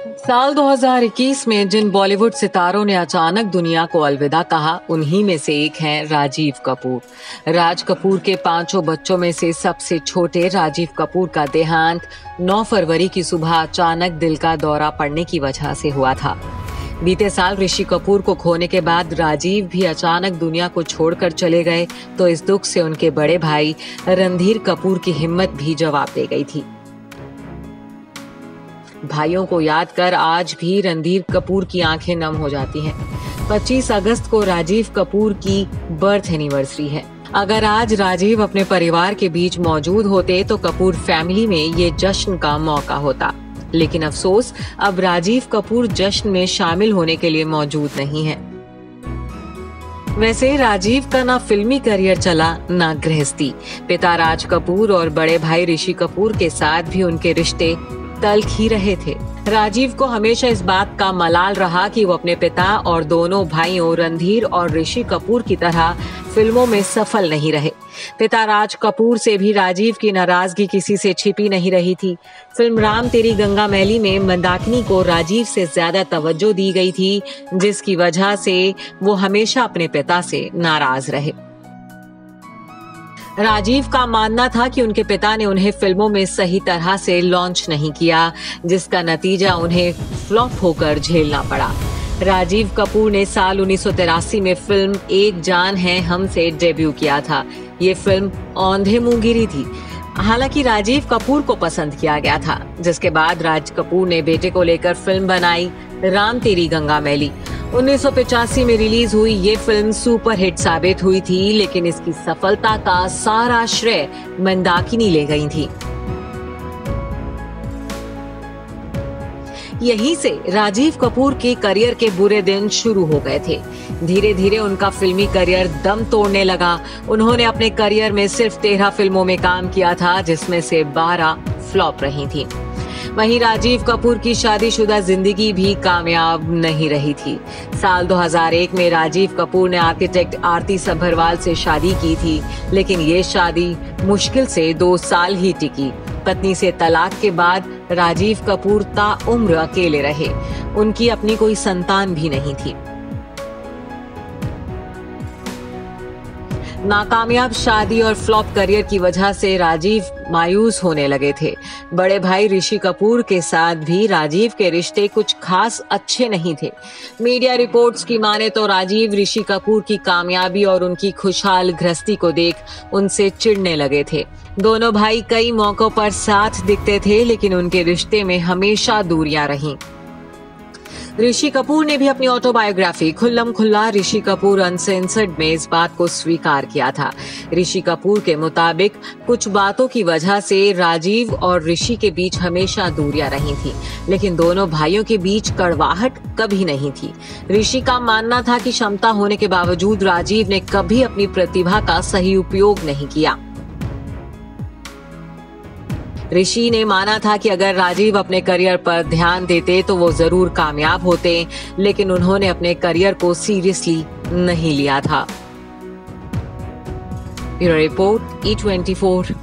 साल 2021 में जिन बॉलीवुड सितारों ने अचानक दुनिया को अलविदा कहा, उन्हीं में से एक हैं राजीव कपूर। राज कपूर के पाँचों बच्चों में से सबसे छोटे राजीव कपूर का देहांत 9 फरवरी की सुबह अचानक दिल का दौरा पड़ने की वजह से हुआ था। बीते साल ऋषि कपूर को खोने के बाद राजीव भी अचानक दुनिया को छोड़कर चले गए तो इस दुख से उनके बड़े भाई रणधीर कपूर की हिम्मत भी जवाब दे गई थी। भाइयों को याद कर आज भी रणधीर कपूर की आँखें नम हो जाती हैं। 25 अगस्त को राजीव कपूर की बर्थ एनिवर्सरी है। अगर आज राजीव अपने परिवार के बीच मौजूद होते तो कपूर फैमिली में ये जश्न का मौका होता। लेकिन अफसोस, अब राजीव कपूर जश्न में शामिल होने के लिए मौजूद नहीं है। वैसे राजीव का ना फिल्मी करियर चला, ना गृहस्थी। पिता राज कपूर और बड़े भाई ऋषि कपूर के साथ भी उनके रिश्ते तल्ख ही रहे थे। राजीव को हमेशा इस बात का मलाल रहा कि वो अपने पिता और दोनों भाइयों, रणधीर और ऋषि कपूर की तरह फ़िल्मों में सफल नहीं रहे। पिता राज कपूर से भी राजीव की नाराज़गी किसी से छिपी नहीं रही थी। फ़िल्म राम तेरी गंगा मैली में मंदाकिनी को राजीव से ज़्यादा तवज्जो दी गई थी, जिसकी वजह से वो हमेशा अपने पिता से नाराज़ रहे। राजीव का मानना था कि उनके पिता ने उन्हें फ़िल्मों में सही तरह से लॉन्च नहीं किया, जिसका नतीजा उन्हें फ्लॉप होकर झेलना पड़ा। राजीव कपूर ने साल उन्नीस सौ तिरासी में फ़िल्म एक जान है हम से डेब्यू किया था। ये फ़िल्म औंधे मुँह गिरी थी। हालाँकि राजीव कपूर को पसंद किया गया था, जिसके बाद राज कपूर ने बेटे को लेकर फ़िल्म बनाई राम तेरी गंगा मैली। उन्नीस में रिलीज़ हुई ये फ़िल्म सुपरहिट साबित हुई थी, लेकिन इसकी सफलता का सारा श्रेय मंदाकिनी ले गई थी। यहीं से राजीव कपूर के करियर के बुरे दिन शुरू हो गए थे। धीरे धीरे उनका फिल्मी करियर दम तोड़ने लगा। उन्होंने अपने करियर में सिर्फ़ तेरह फ़िल्मों में काम किया था, जिसमें से बारह फ्लॉप रही थी। वहीं राजीव कपूर की शादीशुदा ज़िंदगी भी कामयाब नहीं रही थी। साल 2001 में राजीव कपूर ने आर्किटेक्ट आरती सभरवाल से शादी की थी, लेकिन ये शादी मुश्किल से दो साल ही टिकी। पत्नी से तलाक के बाद राजीव कपूर ता उम्र अकेले रहे। उनकी अपनी कोई संतान भी नहीं थी। नाकामयाब शादी और फ्लॉप करियर की वजह से राजीव मायूस होने लगे थे। बड़े भाई ऋषि कपूर के साथ भी राजीव के रिश्ते कुछ खास अच्छे नहीं थे। मीडिया रिपोर्ट्स की माने तो राजीव ऋषि कपूर की कामयाबी और उनकी खुशहाल गृहस्थी को देख उनसे चिढ़ने लगे थे। दोनों भाई कई मौकों पर साथ दिखते थे, लेकिन उनके रिश्ते में हमेशा दूरियाँ रहीं। ऋषि कपूर ने भी अपनी ऑटोबायोग्राफी खुल्लम खुल्ला ऋषि कपूर अनसेंसर्ड में इस बात को स्वीकार किया था। ऋषि कपूर के मुताबिक, कुछ बातों की वजह से राजीव और ऋषि के बीच हमेशा दूरियाँ रही थी, लेकिन दोनों भाइयों के बीच कड़वाहट कभी नहीं थी। ऋषि का मानना था कि क्षमता होने के बावजूद राजीव ने कभी अपनी प्रतिभा का सही उपयोग नहीं किया। ऋषि ने माना था कि अगर राजीव अपने करियर पर ध्यान देते तो वो ज़रूर कामयाब होते, लेकिन उन्होंने अपने करियर को सीरियसली नहीं लिया था। Report E twenty four